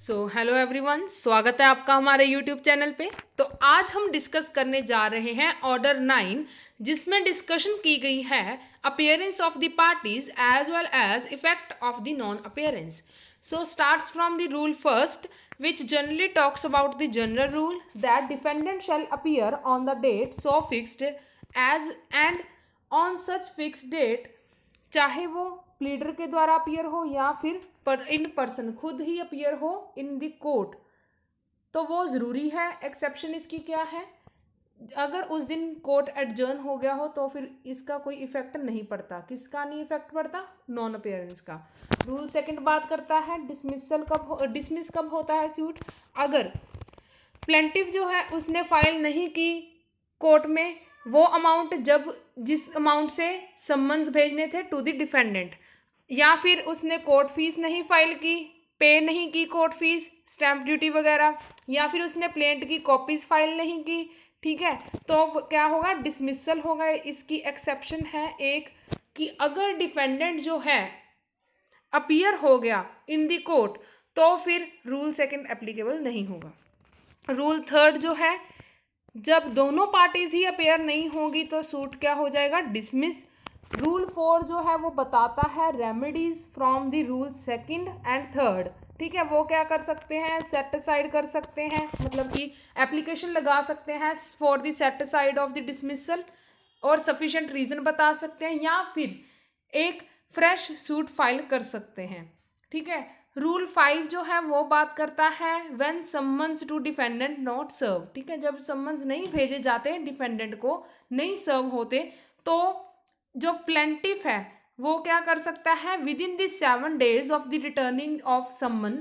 So hello everyone स्वागत है आपका हमारे यूट्यूब चैनल पे। तो आज हम डिस्कस करने जा रहे हैं ऑर्डर नाइन जिसमें डिस्कशन की गई है appearance of the parties as well as effect of the non appearance so starts from the rule first which generally talks about the general rule that defendant shall appear on the date so fixed as and on such fixed date, चाहे वो pleader के द्वारा appear हो या फिर पर in person खुद he appear हो इन द कोर्ट तो वो ज़रूरी है। एक्सेप्शन इसकी क्या है? अगर उस दिन कोर्ट एडजर्न हो गया हो तो फिर इसका कोई इफ़ेक्ट नहीं पड़ता। किसका नहीं इफ़ेक्ट पड़ता? नॉन अपेयरेंस का। रूल सेकंड बात करता है डिसमिसल कब हो डिसमिस कब होता है सूट अगर प्लेंटिव जो है, उसने फ़ाइल नहीं की कोर्ट में, वो अमाउंट जब, जिस अमाउंट से सम्मन्स भेजने थे टू द डिफेंडेंट या फिर उसने कोर्ट फ़ीस नहीं फ़ाइल की पे नहीं की कोर्ट फ़ीस स्टैंप ड्यूटी वगैरह, या फिर उसने प्लेंट की कॉपीज फ़ाइल नहीं की, ठीक है? तो क्या होगा? डिसमिसल होगा। इसकी एक्सेप्शन है एक कि अगर डिफेंडेंट जो है अपियर हो गया इन दी कोर्ट तो फिर रूल सेकंड एप्लीकेबल नहीं होगा। रूल थर्ड जो है, जब दोनों पार्टीज़ ही अपेयर नहीं होगी तो सूट क्या हो जाएगा? डिसमिस रूल फोर जो है वो बताता है remedies from the rule second and third ठीक है, वो क्या कर सकते हैं? सेट साइड कर सकते हैं। मतलब कि एप्लीकेशन लगा सकते हैं for the set side of the dismissal और सफिशेंट रीज़न बता सकते हैं या फिर एक फ्रेश सूट फ़ाइल कर सकते हैं। ठीक है रूल फाइव जो है वो बात करता है when summons to defendant not serve ठीक है, जब सम्मन्स नहीं भेजे जाते डिफेंडेंट को, नहीं सर्व होते तो जो प्लेंटिफ है, वो क्या कर सकता है? Within this seven days of the returning of summon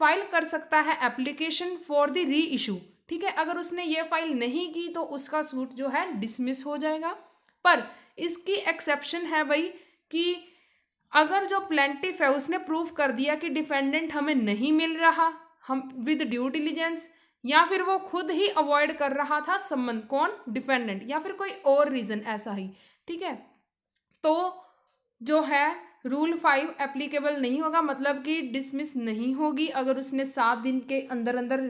file कर सकता है application for the reissue ठीक है? अगर उसने ये फ़ाइल नहीं की तो उसका सूट जो है डिसमिस हो जाएगा। पर इसकी एक्सेप्शन है भाई कि अगर जो प्लेंटिफ है, उसने प्रूव कर दिया कि डिफेंडेंट हमें नहीं मिल रहा, हम विद ड्यू डिलीजेंस या फिर वो खुद ही अवॉइड कर रहा था संबंध कौन? डिफेंडेंट या फिर कोई और रीज़न ऐसा ही। ठीक है? तो जो है रूल फाइव एप्लीकेबल नहीं होगा मतलब कि डिसमिस नहीं होगी अगर उसने सात दिन के अंदर अंदर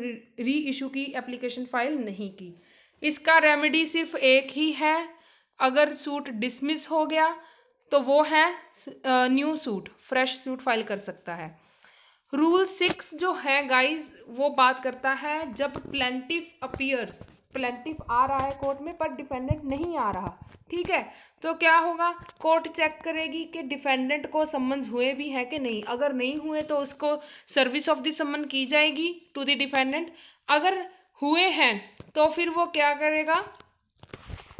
री इशू की एप्लीकेशन फ़ाइल नहीं की। इसका रेमेडी सिर्फ़ एक ही है, अगर सूट डिसमिस हो गया तो वो है new suit fresh suit file कर सकता है। रूल सिक्स जो है गाइस वो बात करता है, जब प्लेंटिफ अपियर्स प्लेंटिफ आ रहा है कोर्ट में पर डिफेंडेंट नहीं आ रहा। ठीक है? तो क्या होगा? कोर्ट चेक करेगी कि डिफेंडेंट को सम्मन हुए भी हैं कि नहीं। अगर नहीं हुए तो उसको सर्विस ऑफ़ द सम्मन की जाएगी टू द डिफेंडेंट अगर हुए हैं तो फिर वो क्या करेगा?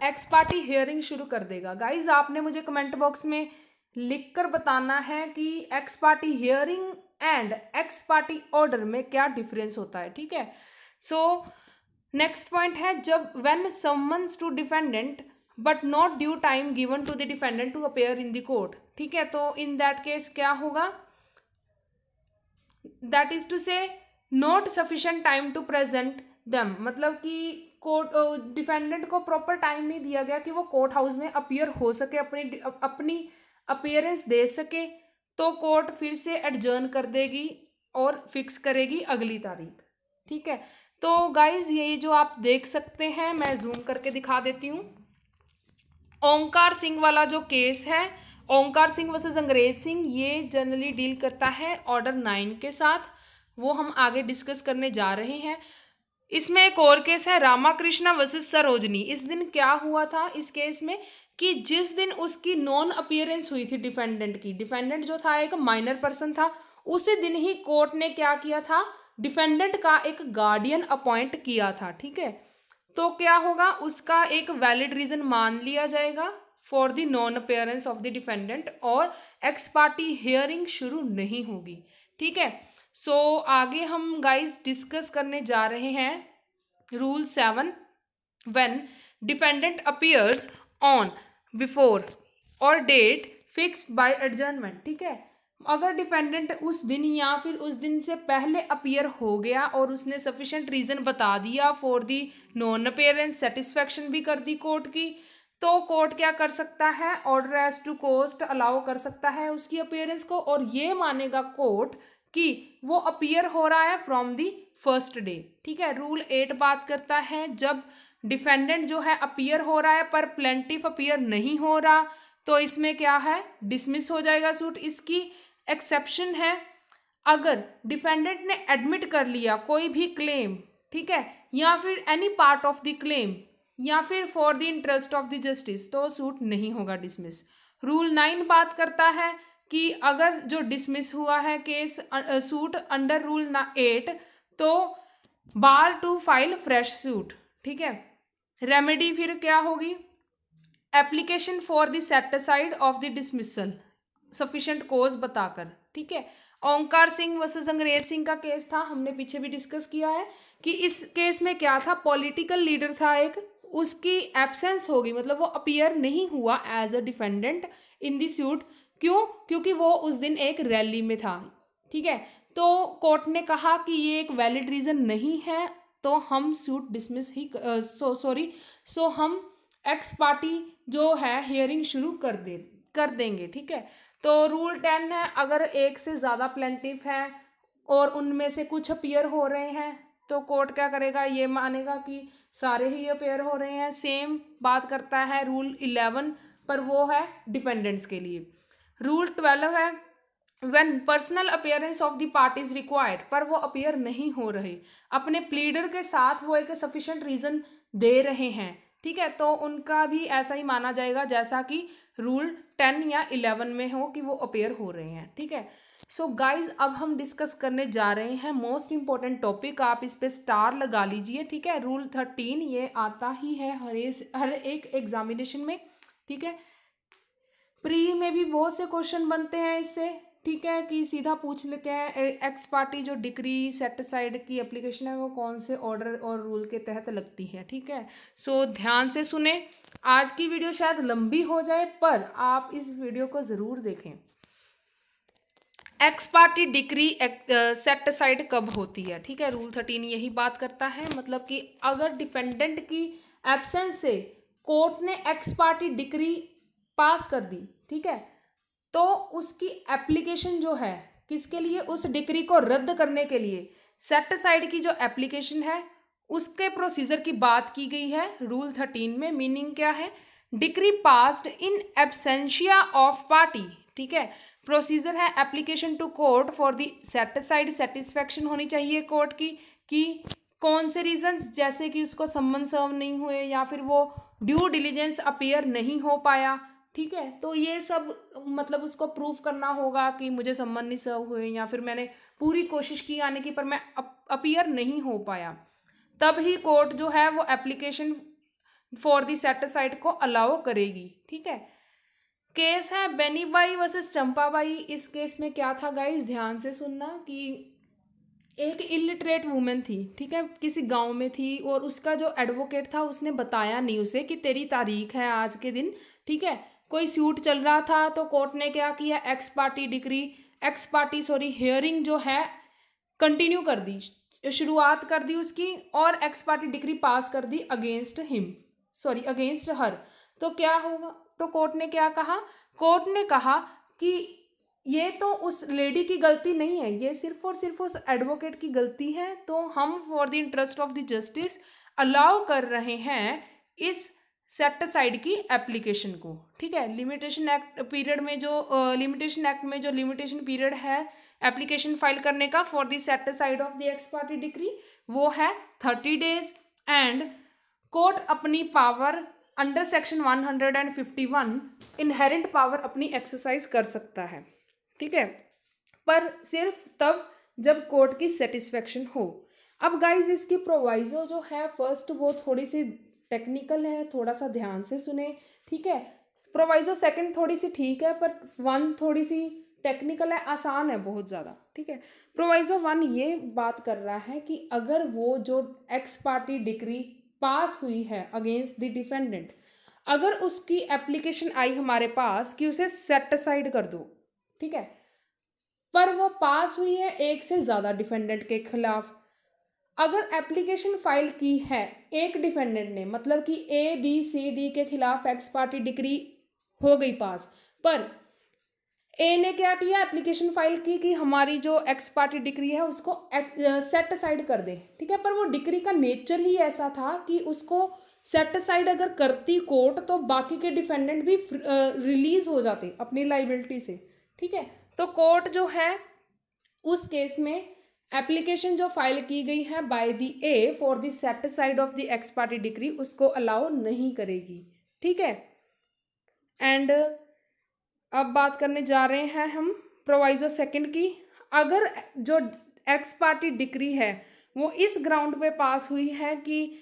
एक्स पार्टी हियरिंग शुरू कर देगा। गाइज़ आपने मुझे कमेंट बॉक्स में लिख कर बताना है कि ex parte hearing and ex parte order में क्या डिफरेंस होता है। ठीक है? सो so, नेक्स्ट पॉइंट है, जब when summons to defendant but not due time given to the defendant to appear in the court ठीक है तो इन दैट केस क्या होगा? That is to say not sufficient time to present them मतलब कि court defendant को proper time नहीं दिया गया कि वो कोर्ट हाउस में अपियर हो सके, अपनी अपनी अपियरेंस दे सके तो कोर्ट फिर से एडजर्न कर देगी और फिक्स करेगी अगली तारीख। ठीक है तो गाइज़ ये जो आप देख सकते हैं, मैं जूम करके दिखा देती हूँ। ओंकार सिंह वाला जो केस है, ओंकार सिंह वर्सेज अंग्रेज़ सिंह, ये जनरली डील करता है ऑर्डर नाइन के साथ। वो हम आगे डिस्कस करने जा रहे हैं। इसमें एक और केस है, रामाकृष्णा वर्सेज सरोजनी। इस दिन क्या हुआ था, इस केस में कि जिस दिन उसकी नॉन अपियरेंस हुई थी डिफेंडेंट की डिफेंडेंट जो था, एक माइनर पर्सन था, उसी दिन ही कोर्ट ने क्या किया था डिफेंडेंट का एक गार्डियन अपॉइंट किया था ठीक है? तो क्या होगा? उसका एक वैलिड रीज़न मान लिया जाएगा for the non appearance of the defendant और एक्स पार्टी हियरिंग शुरू नहीं होगी ठीक है? सो so, आगे हम गाइस डिस्कस करने जा रहे हैं rule seven when defendant appears on before और डेट फिक्स्ड बाय एडजर्नमेंट ठीक है? अगर डिफेंडेंट उस दिन या फिर उस दिन से पहले अपियर हो गया और उसने सफिशेंट रीज़न बता दिया for the non appearance satisfaction भी कर दी कोर्ट की तो कोर्ट क्या कर सकता है? Order as to cost allow कर सकता है उसकी अपेयरेंस को और ये मानेगा कोर्ट कि वो अपियर हो रहा है फ्रॉम दी फ़र्स्ट डे ठीक है रूल एट बात करता है, जब डिफेंडेंट जो है अपियर हो रहा है पर प्लेंटिफ अपियर नहीं हो रहा तो इसमें क्या है? डिसमिस हो जाएगा सूट इसकी। एक्सेप्शन है। अगर डिफेंडेंट ने एडमिट कर लिया कोई भी क्लेम ठीक है, या फिर any part of the claim या फिर for the interest of the justice तो सूट नहीं होगा डिसमिस रूल नाइन बात करता है कि अगर जो डिसमिस हुआ है केस सूट अंडर रूल ना एट तो bar to file fresh suit ठीक है। रेमेडी फिर क्या होगी? Application for the set aside of the dismissal sufficient cause बताकर, ठीक है? ओंकार सिंह वर्सेस अंग्रेज़ सिंह का केस था, हमने पीछे भी डिस्कस किया है कि इस केस में क्या था? पॉलिटिकल लीडर था एक, उसकी एब्सेंस होगी मतलब वो अपियर नहीं हुआ as a defendant in the suit क्यों? क्योंकि वो उस दिन एक रैली में था, ठीक है? तो कोर्ट ने कहा कि ये एक वैलिड रीज़न नहीं है तो हम सूट डिसमिस ही सो सॉरी सो हम एक्स पार्टी जो है हियरिंग शुरू कर दे, कर देंगे, ठीक है? तो रूल टेन है, अगर एक से ज़्यादा प्लेंटिफ है और उनमें से कुछ अपियर हो रहे हैं तो कोर्ट क्या करेगा? ये मानेगा कि सारे ही अपेयर हो रहे हैं सेम बात करता है रूल इलेवन पर वो है डिफेंडेंट्स के लिए। रूल ट्वेल्व है when personal appearance of the part is required पर वो अपेयर नहीं हो रहे। अपने प्लीडर के साथ वो एक सफिशेंट रीज़न दे रहे हैं, ठीक है? तो उनका भी ऐसा ही माना जाएगा, जैसा कि रूल टेन या इलेवन में हो कि वो अपेयर हो रहे हैं, ठीक है? सो so गाइज़ अब हम डिस्कस करने जा रहे हैं मोस्ट इंपॉर्टेंट टॉपिक आप इस पर स्टार लगा लीजिए, ठीक है? रूल थर्टीन ये आता ही है हर हर एक एग्जामिनेशन में, ठीक है? प्री में भी बहुत से क्वेश्चन बनते हैं इससे। ठीक है कि सीधा पूछ लेते हैं एक्स पार्टी जो डिग्री सेटिसाइड की एप्लीकेशन है वो कौन से ऑर्डर और रूल के तहत लगती है ठीक है? सो so, ध्यान से सुने। आज की वीडियो शायद लंबी हो जाए पर आप इस वीडियो को ज़रूर देखें। एक्स पार्टी डिग्री सेटिसाइड कब होती है ठीक है? रूल थर्टीन यही बात करता है। मतलब कि अगर डिफेंडेंट की एब्सेंस से कोर्ट ने एक्स पार्टी डिग्री पास कर दी ठीक है? तो उसकी एप्लीकेशन जो है, किसके लिए? उस डिग्री को रद्द करने के लिए। सेट साइड की जो एप्लीकेशन है, उसके प्रोसीजर की बात की गई है रूल थर्टीन में। मीनिंग क्या है? Decree passed in absentia of party ठीक है? प्रोसीजर है application to court for the set aside satisfaction होनी चाहिए कोर्ट की, कि कौन से रीजंस जैसे कि उसको सम्मन सर्व नहीं हुए या फिर वो ड्यू डिलीजेंस अपियर नहीं हो पाया। ठीक है? तो ये सब मतलब उसको प्रूव करना होगा कि मुझे सम्मन नहीं सर्व हुए या फिर मैंने पूरी कोशिश की आने की पर मैं अपीयर नहीं हो पाया। तब ही कोर्ट जो है वो application for the set aside को अलाउ करेगी। ठीक है? केस है बेनी बाई वर्सेस चंपा बाई इस केस में क्या था गाइस ध्यान से सुनना कि एक इलिटरेट वूमेन थी। ठीक है? किसी गाँव में थी और उसका जो एडवोकेट था उसने बताया नहीं उसे कि तेरी तारीख है आज के दिन। ठीक है? कोई सूट चल रहा था तो कोर्ट ने क्या किया? Ex parte decree ex parte sorry hearing जो है कंटिन्यू कर दी। शुरुआत कर दी उसकी और एक्स पार्टी डिग्री पास कर दी against him sorry against her तो क्या होगा? तो कोर्ट ने क्या कहा? कोर्ट ने कहा कि ये तो उस लेडी की गलती नहीं है, ये सिर्फ़ और सिर्फ़ उस एडवोकेट की गलती है। तो हम for the interest of the justice allow कर रहे हैं इस सेट साइड की एप्लीकेशन को, ठीक है? लिमिटेशन एक्ट पीरियड में जो लिमिटेशन एक्ट में जो लिमिटेशन पीरियड है एप्लीकेशन फ़ाइल करने का for the side of the ex parte decree वो है थर्टी डेज़ एंड कोर्ट अपनी power under section one hundred and fifty one inherent power अपनी एक्सरसाइज कर सकता है, ठीक है? पर सिर्फ़ तब जब कोर्ट की सेटिस्फेक्शन हो। अब गाइज़ इसकी प्रोवाइजो जो है फ़र्स्ट वो थोड़ी सी टेक्निकल है थोड़ा सा ध्यान से सुने, ठीक है? प्रोवाइजो सेकंड थोड़ी सी ठीक है, पर वन थोड़ी सी टेक्निकल है, आसान है बहुत ज़्यादा, ठीक है? प्रोवाइजो वन ये बात कर रहा है कि अगर वो जो एक्स पार्टी डिग्री पास हुई है अगेंस्ट द डिफेंडेंट अगर उसकी एप्लीकेशन आई हमारे पास कि उसे सेट साइड कर दो, ठीक है? पर वो पास हुई है एक से ज़्यादा डिफेंडेंट के खिलाफ अगर एप्लीकेशन फ़ाइल की है, एक डिफेंडेंट ने मतलब कि ए बी सी डी के खिलाफ एक्स पार्टी डिग्री हो गई पास पर ए ने क्या किया एप्लीकेशन फ़ाइल की कि हमारी जो एक्स पार्टी डिग्री है, उसको सेट साइड कर दे, ठीक है? पर वो डिग्री का नेचर ही ऐसा था कि उसको सेट साइड अगर करती कोर्ट तो बाकी के डिफेंडेंट भी रिलीज़ हो जाते अपनी लाइबिलिटी से, ठीक है? तो कोर्ट जो है, उस केस में एप्लीकेशन जो फ़ाइल की गई है by the a for the set side of the ex parte decree उसको अलाउ नहीं करेगी। ठीक है? एंड अब बात करने जा रहे हैं हम प्रोवाइजो सेकंड की। अगर जो एक्स पार्टी डिग्री है, वो इस ग्राउंड पे पास हुई है कि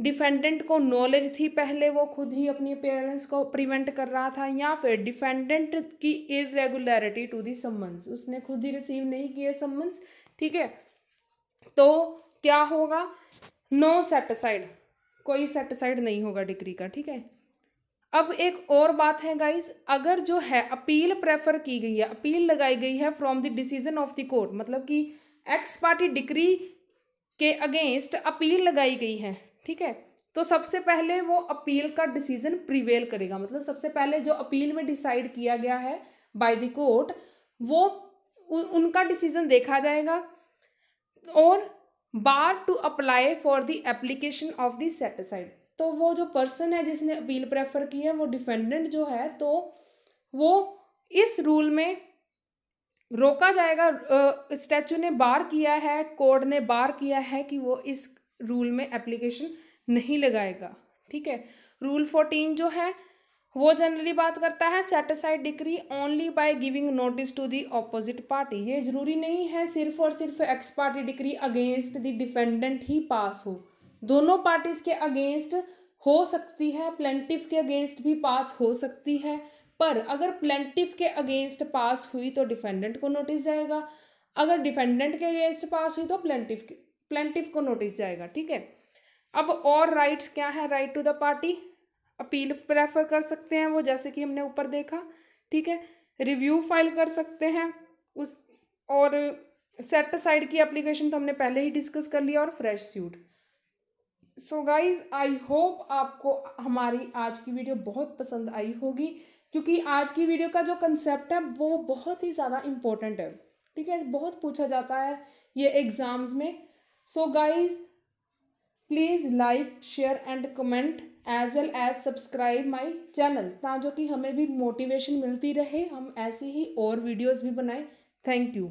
डिफेंडेंट को नॉलेज थी पहले, वो खुद ही अपनी पेरेंट्स को प्रिवेंट कर रहा था, या फिर डिफेंडेंट की इरेगुलरिटी टू दी सम्मन्स उसने खुद ही रिसीव नहीं किए सम्मन्स ठीक है? तो क्या होगा? नो सेटिसाइड कोई सेटिसाइड नहीं होगा डिग्री का, ठीक है? अब एक और बात है गाइस अगर जो है अपील प्रेफर की गई है अपील लगाई गई है from the decision of the court मतलब कि एक्स पार्टी डिग्री के अगेंस्ट अपील लगाई गई है, ठीक है? तो सबसे पहले वो अपील का डिसीज़न प्रिवेल करेगा मतलब सबसे पहले जो अपील में डिसाइड किया गया है बाय द कोर्ट वो उनका डिसीज़न देखा जाएगा। और bar to apply for the application of the set aside तो वो जो पर्सन है जिसने अपील प्रेफर की है, वो डिफेंडेंट जो है तो वो इस रूल में रोका जाएगा। स्टैचू ने बार किया है कोर्ट ने बार किया है कि वो इस रूल में एप्लीकेशन नहीं लगाएगा। ठीक है? रूल फोर्टीन जो है वो जनरली बात करता है set aside decree only by giving notice to the opposite party ये ज़रूरी नहीं है सिर्फ़ और सिर्फ़ ex parte decree against the defendant he pass हो। दोनों पार्टीज़ के अगेंस्ट हो सकती है प्लेंटिफ के अगेंस्ट भी पास हो सकती है, पर अगर प्लेंटिफ के अगेंस्ट पास हुई तो डिफेंडेंट को नोटिस जाएगा। अगर डिफेंडेंट के अगेंस्ट पास हुई तो प्लेंटिफ प्लेंटिफ को नोटिस जाएगा, ठीक है? अब और राइट्स क्या है? Right to the party appeal prefer कर सकते हैं वो, जैसे कि हमने ऊपर देखा, ठीक है? रिव्यू फ़ाइल कर सकते हैं, उस, और सेट साइड की एप्लीकेशन तो हमने पहले ही डिस्कस कर लिया, और fresh suit so guys I hope आपको हमारी आज की वीडियो बहुत पसंद आई होगी, क्योंकि आज की वीडियो का जो कंसेप्ट है, वो बहुत ही ज़्यादा इम्पोर्टेंट है, ठीक है? बहुत पूछा जाता है ये एग्ज़ाम्स में। So guys please like share and comment as well as subscribe my channel ताकि हमें भी मोटिवेशन मिलती रहे। हम ऐसी ही और वीडियोज़ भी बनाएँ। Thank you